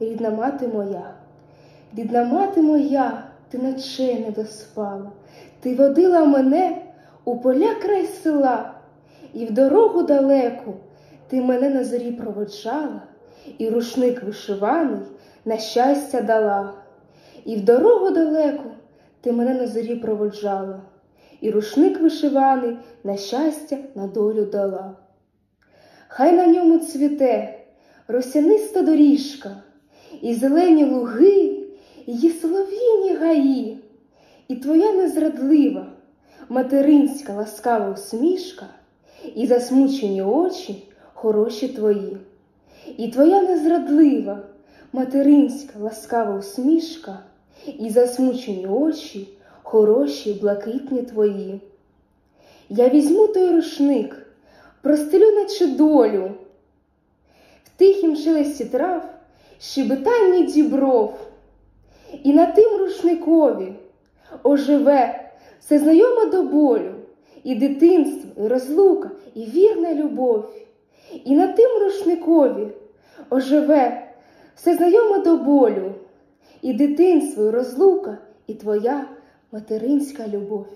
рідна мати моя, рідна мати моя, ти ночей не доспала, ти водила мене у поля край села, і в дорогу далеку. Ти мене на зорі проводжала, і рушник вишиваний на щастя дала, і в дорогу далеку ти мене на зорі проводжала, і рушник вишиваний на щастя на долю дала. Хай на ньому цвіте росяниста доріжка, і зелені луги, і її гаї, і твоя незрадлива, материнська ласкава усмішка, і засмучені очі хороші твої, і твоя незрадлива, материнська ласкава усмішка, і засмучені очі хороші блакитні твої. Я візьму той рушник, простелю наче долю, в тихім шелесті трав, щебетанні дібров, і на тим рушникові оживе все знайоме до болю, і дитинство, і розлука, і вірна любов, і на тим рушникові оживе все знайоме до болю, і дитинство, і розлука, і твоя материнська любов.